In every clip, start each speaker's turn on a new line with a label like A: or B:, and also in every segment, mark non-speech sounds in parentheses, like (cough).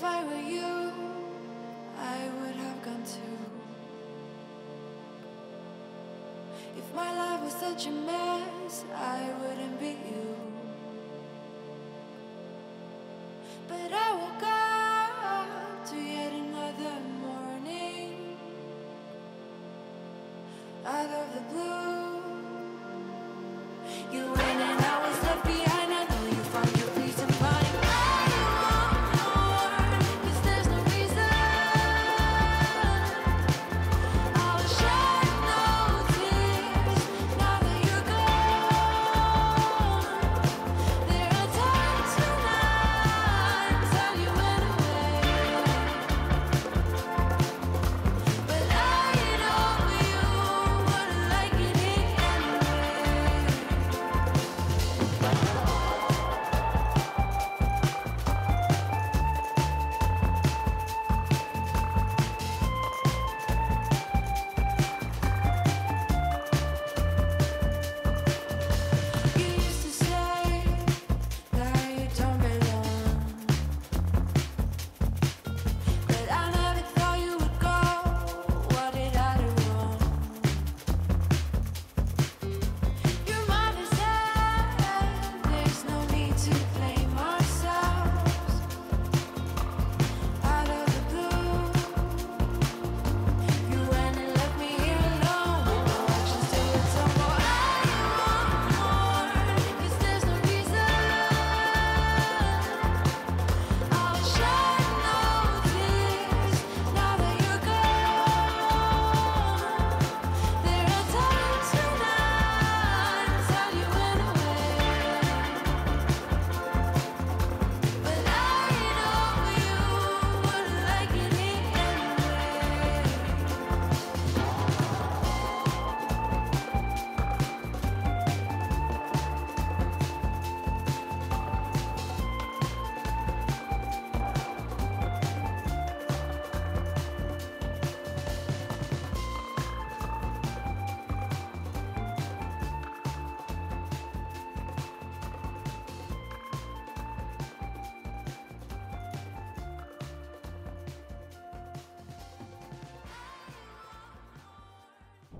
A: If I were you, I would have gone too. If my life was such a mess,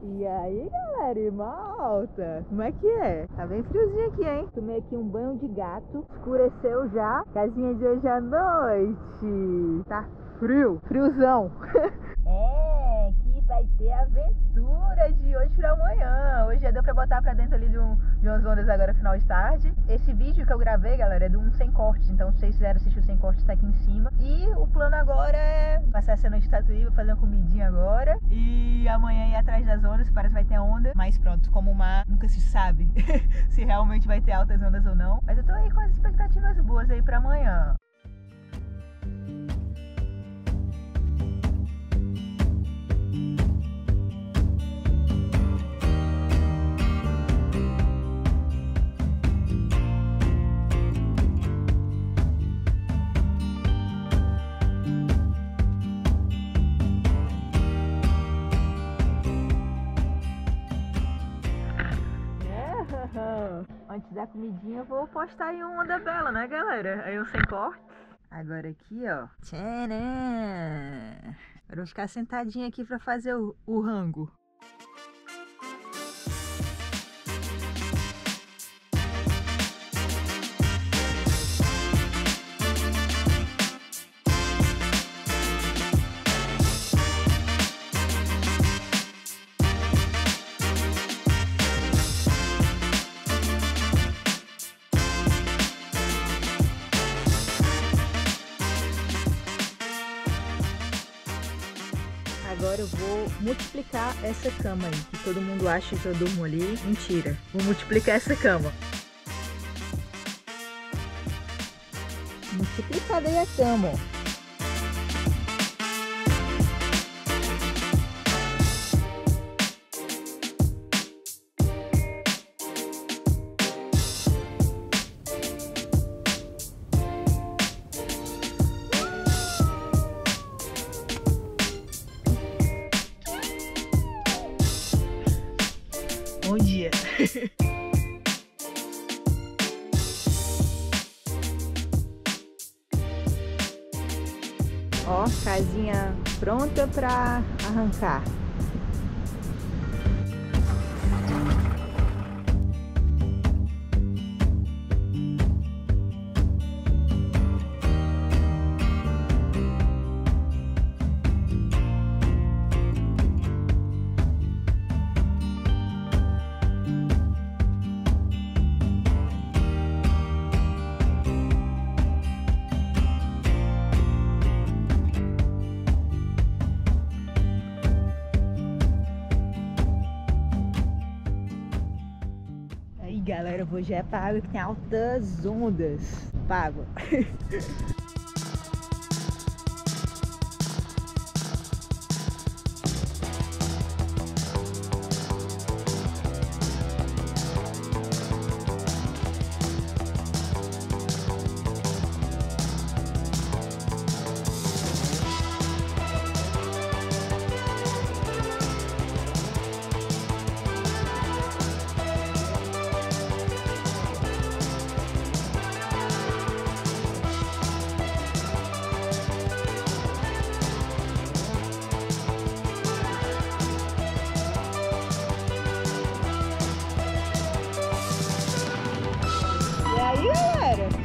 B: E aí, galera, irmã alta, como é que é? Tá bem friozinho aqui, hein? Tomei aqui um banho de gato, escureceu já, casinha de hoje à noite. Tá frio, friozão. (laughs) ter aventura de hoje pra amanhã. Hoje já deu pra botar pra dentro ali de, um, de umas ondas agora final de tarde. Esse vídeo que eu gravei, galera, é de um sem cortes, então se vocês quiserem assistir o sem cortes tá aqui em cima. E o plano agora é passar essa noite em Tatuí, vou fazer uma comidinha agora. E amanhã ir atrás das ondas, parece que vai ter onda. Mas pronto, como o mar nunca se sabe (laughs) se realmente vai ter altas ondas ou não. Mas eu tô aí com as expectativas boas aí pra amanhã. Antes da comidinha, eu vou postar aí um onda bela, né, galera? Aí eu sem corte. Agora aqui, ó. Tcharam! Agora eu vou ficar sentadinha aqui pra fazer o, o rango. Agora eu vou multiplicar essa cama aí, que todo mundo acha que eu durmo ali. Mentira. Vou multiplicar essa cama. Multiplicada aí a cama, ó. Ó, casinha pronta pra arrancar. Galera, já pra água que tem altas ondas. Pago. (laughs)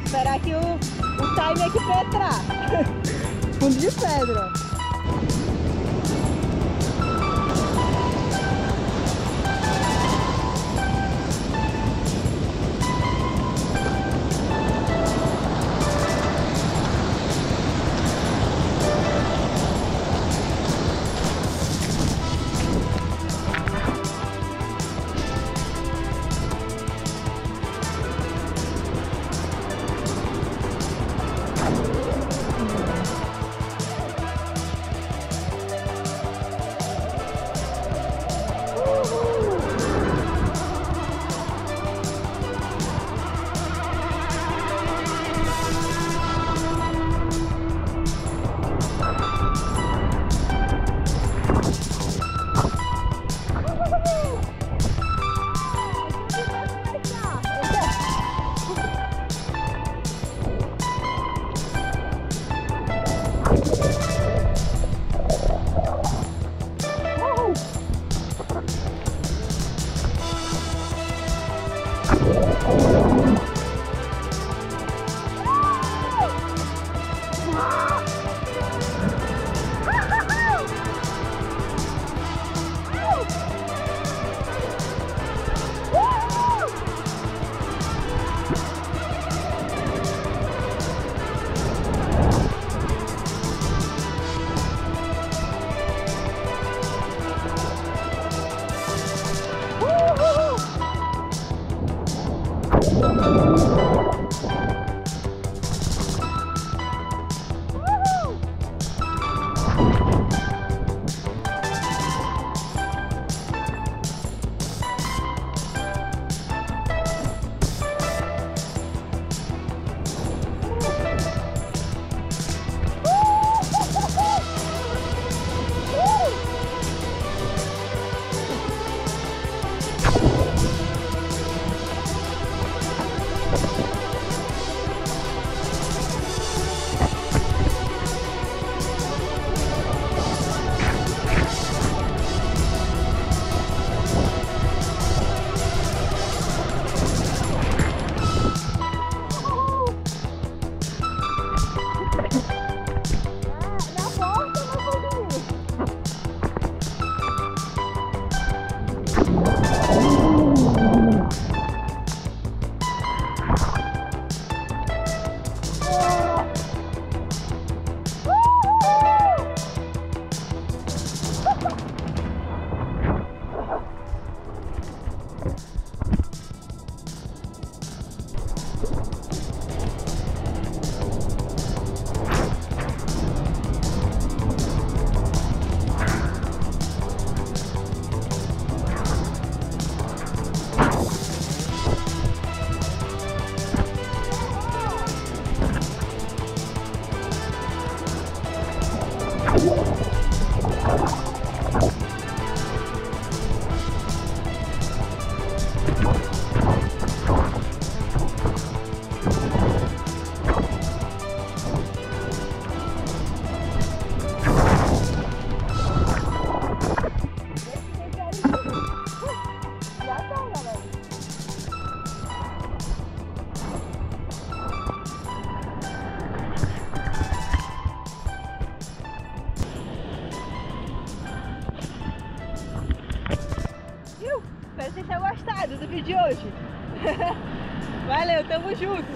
B: esperar que o, o time aqui pra entrar. (laughs) Fundo de pedra.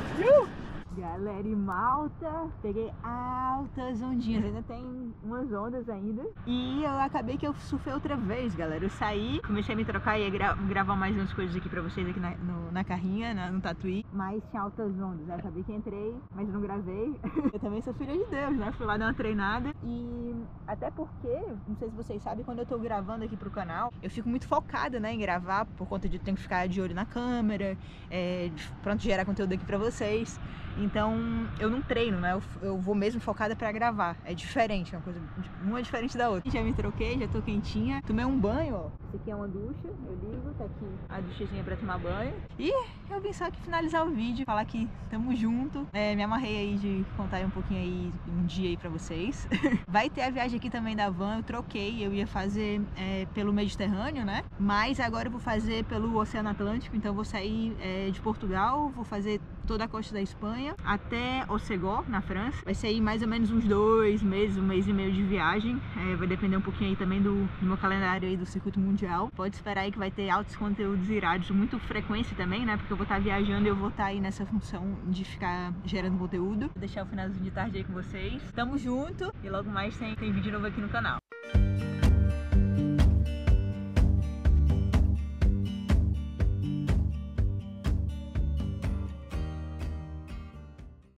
B: Tamo junto. Uh! Galera e malta, peguei altas ondinhas, ainda tem umas ondas ainda. E eu acabei que eu surfei outra vez, galera. Eu saí, comecei a me trocar e ia gra gravar mais umas coisas aqui pra vocês aqui na, no- na carrinha, na- no tatuí. Mas tinha altas ondas, eu acabei que entrei, mas não gravei. (laughs) eu também sou filha de Deus, né? Fui lá dar uma treinada. E até porque, não sei se vocês sabem, quando eu tô gravando aqui pro canal, eu fico muito focada, né, em gravar, por conta de ter que ficar de olho na câmera, é, pronto, gerar conteúdo aqui pra vocês. Então eu não treino, né? Eu, eu vou mesmo focada pra gravar. É diferente, é uma coisa uma é diferente da outra. Já me troquei, já tô quentinha. Tomei um banho, ó. Esse aqui é uma ducha, eu ligo, tá aqui a duchazinha pra tomar banho. E eu vim só aqui finalizar o vídeo, falar que tamo junto. É, me amarrei aí de contar um pouquinho aí, um dia aí pra vocês. (laughs) Vai ter a viagem aqui também da van, eu troquei, eu ia fazer é, pelo Mediterrâneo, né? Mas agora eu vou fazer pelo Oceano Atlântico, então eu vou sair é, de Portugal, vou fazer toda a costa da Espanha até Ossegó, na França. Vai ser aí mais ou menos uns dois meses, um mês e meio de viagem. É, vai depender um pouquinho aí também do, do meu calendário aí do circuito mundial. Pode esperar aí que vai ter altos conteúdos irados, muito frequência também, né? Porque eu vou estar viajando e eu vou estar aí nessa função de ficar gerando conteúdo. Vou deixar o finalzinho de tarde aí com vocês. Tamo junto e logo mais tem, tem vídeo novo aqui no canal.